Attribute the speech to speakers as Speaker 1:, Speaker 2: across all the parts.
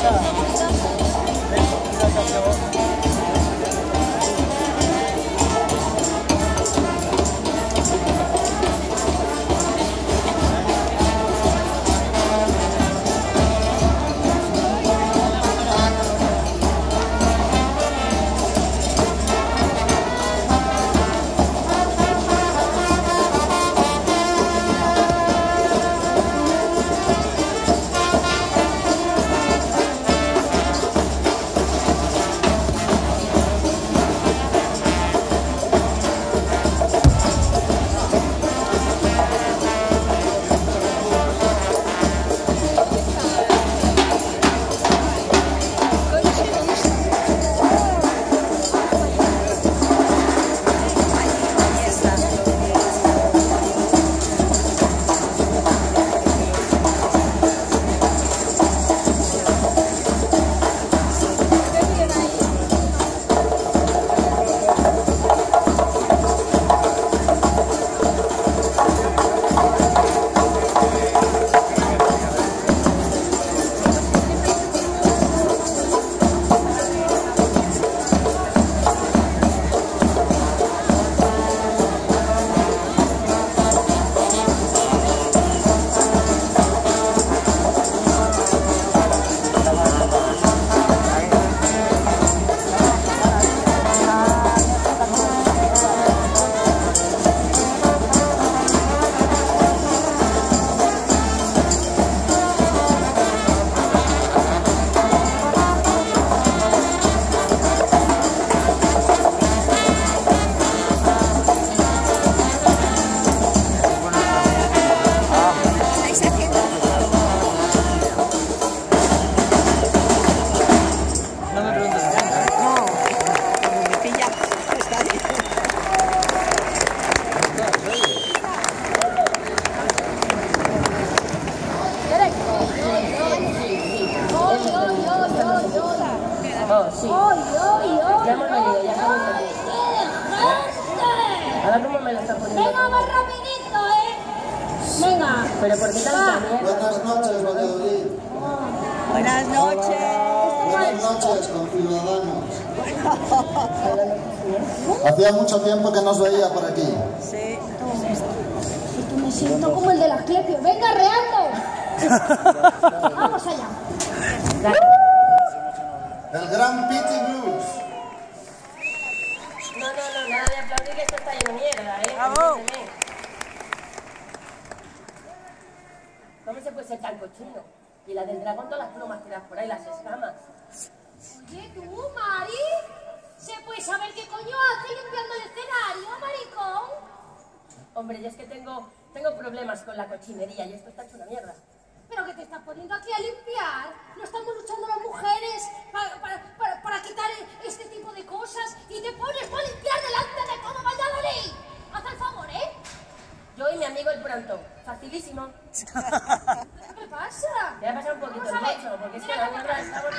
Speaker 1: 嗯 Pero ¿por qué tanta mierda?
Speaker 2: Buenas noches, Valladolid.
Speaker 3: Buenas noches.
Speaker 2: Buenas noches, conciudadanos. Hacía mucho tiempo que nos veía por aquí.
Speaker 3: Sí.
Speaker 4: Es que me siento como el de las Clepio. ¡Venga, reando! Vamos allá.
Speaker 2: El gran Pity Blues.
Speaker 1: No, no, no, nada de aplaudir que esto está lleno de mierda, ¿eh?
Speaker 3: Bravo.
Speaker 1: ¿Cómo se puede ser tan cochino? Y la del dragón todas las plumas tiras por ahí, las escamas.
Speaker 4: Oye, tú, Mari. ¿Se puede saber qué coño hace limpiando el escenario, maricón?
Speaker 1: Hombre, yo es que tengo, tengo problemas con la cochinería y esto está hecho una mierda.
Speaker 4: ¿Pero qué te estás poniendo aquí a limpiar? ¿No estamos luchando las mujeres para, para, para, para quitar este tipo de cosas? Y te pones tú a limpiar delante de todo Valladolid. Haz el favor, ¿eh?
Speaker 1: Yo y mi amigo el pronto. Facilísimo.
Speaker 4: ¿Qué pasa?
Speaker 1: Voy a pasar un poquito
Speaker 4: ver.
Speaker 1: lecho, porque es que la mierda está por.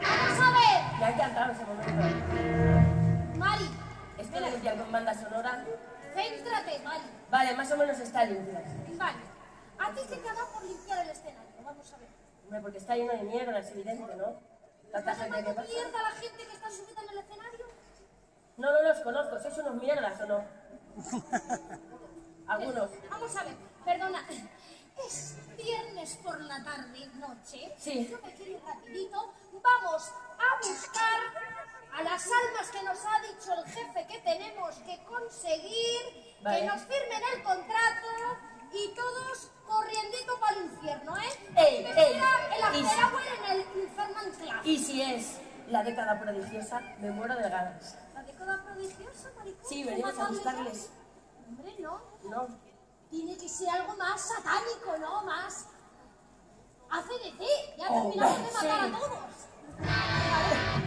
Speaker 4: Vamos a ver.
Speaker 1: Me ha encantado ese momento.
Speaker 4: Mari,
Speaker 1: Esto de limpiar con banda sonora.
Speaker 4: céntrate, Mari.
Speaker 1: Vale, más o menos está limpio.
Speaker 4: Vale. ¿A ti qué te da por limpiar el escenario? Vamos a ver.
Speaker 1: Hombre, porque está lleno de mierda, es evidente, ¿no? Tanta
Speaker 4: ¿Estás
Speaker 1: gente que pasa.
Speaker 4: mierda a la gente que está subida en el escenario?
Speaker 1: No, no los conozco, sois unos mierdas o no. Algunos.
Speaker 4: Vamos a ver, perdona. Es viernes por la tarde, noche.
Speaker 1: Sí.
Speaker 4: Yo me quiero ir rapidito. Vamos a buscar a las almas que nos ha dicho el jefe que tenemos que conseguir,
Speaker 1: Vale.
Speaker 4: que nos firmen el contrato y todos corriendito para el infierno, ¿eh?
Speaker 1: Ey, ey,
Speaker 4: hour en el Infernal Club.
Speaker 1: Y si es la década prodigiosa, me muero de ganas.
Speaker 4: ¿La década prodigiosa, maricón?
Speaker 1: Sí, venimos a
Speaker 4: ¿Matarles
Speaker 1: buscarles.
Speaker 4: ya? Hombre, no.
Speaker 1: No.
Speaker 4: Tiene que ser algo más satánico, ¿no? Más. ACDC. Ya
Speaker 1: Oh,
Speaker 4: terminamos de matar
Speaker 1: sí.
Speaker 4: a todos. ¡Eh!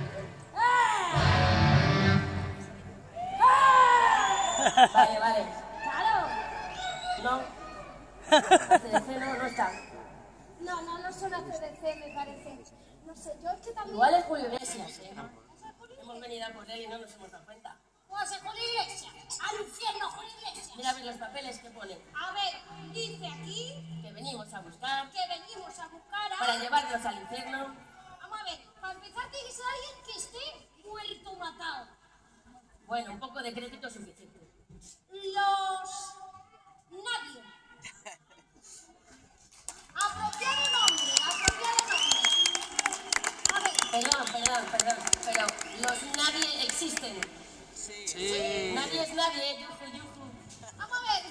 Speaker 4: ¡Eh!
Speaker 1: Vale, vale. No, no está.
Speaker 4: No, no, no CDC, me parece. No sé, yo es que también...
Speaker 1: Igual es Julio Iglesias, ¿eh? Hemos venido a por él y no nos hemos dado cuenta.
Speaker 4: Pues es Julio Iglesias, al infierno Julio Iglesias.
Speaker 1: Mira a ver los papeles que pone.
Speaker 4: A ver, dice aquí...
Speaker 1: Que venimos a buscar...
Speaker 4: Que venimos a buscar a...
Speaker 1: Para llevarlos al infierno.
Speaker 4: Vamos a ver, para empezar tiene que alguien que esté muerto matado.
Speaker 1: Bueno, un poco de crédito suficiente.
Speaker 4: Los
Speaker 1: perdón, perdón, pero los nadie existen.
Speaker 5: Sí.
Speaker 1: Nadie es nadie, yuju.
Speaker 4: Vamos a ver.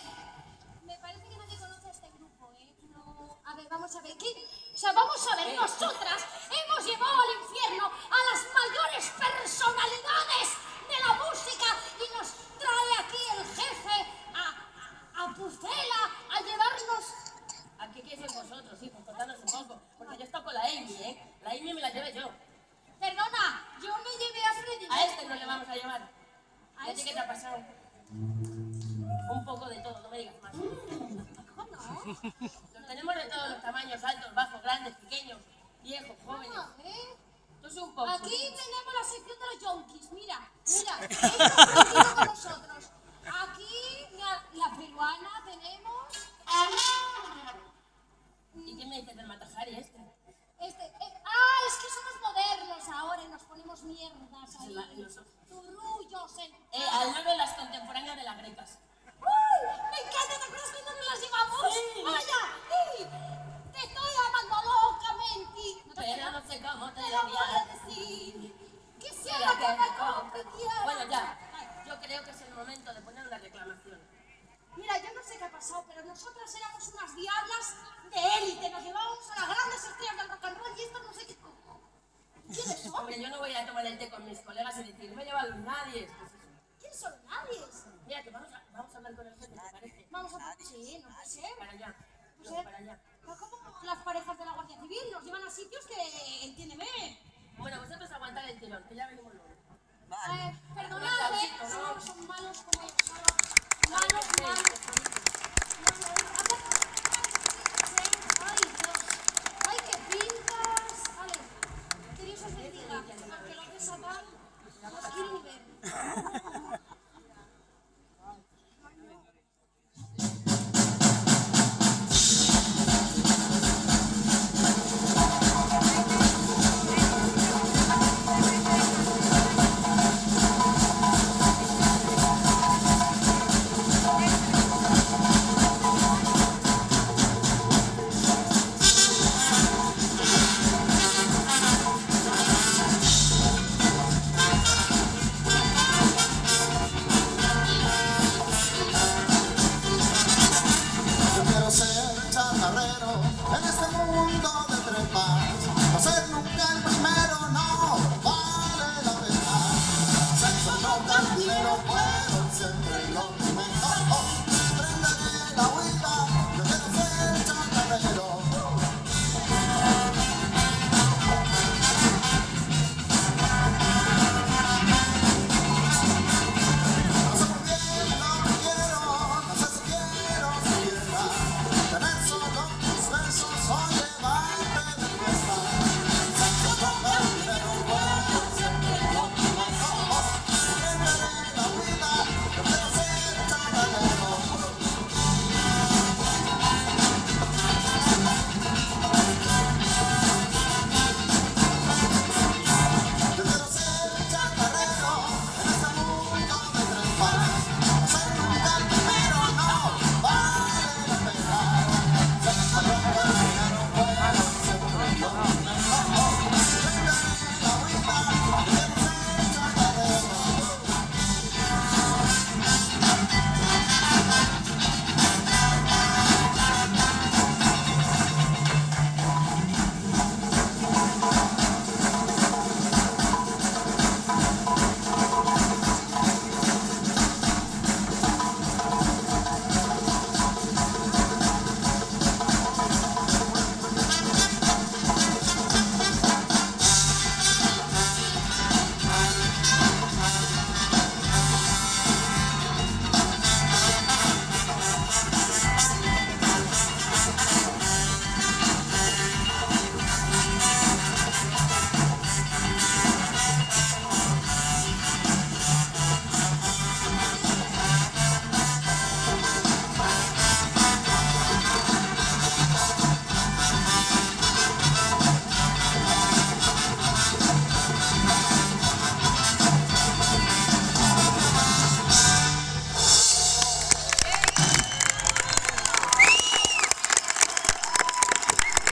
Speaker 4: Me parece que nadie conoce a este grupo, ¿eh? No. A ver, vamos a ver. ¿Qué? O sea, vamos a ver, nosotras
Speaker 1: Un poco de todo, no me digas más. Los tenemos de todos los tamaños, altos, bajos, grandes, pequeños, viejos, jóvenes. Entonces un poco.
Speaker 4: Aquí tenemos la sección de los yonkis, mira, mira. Bye.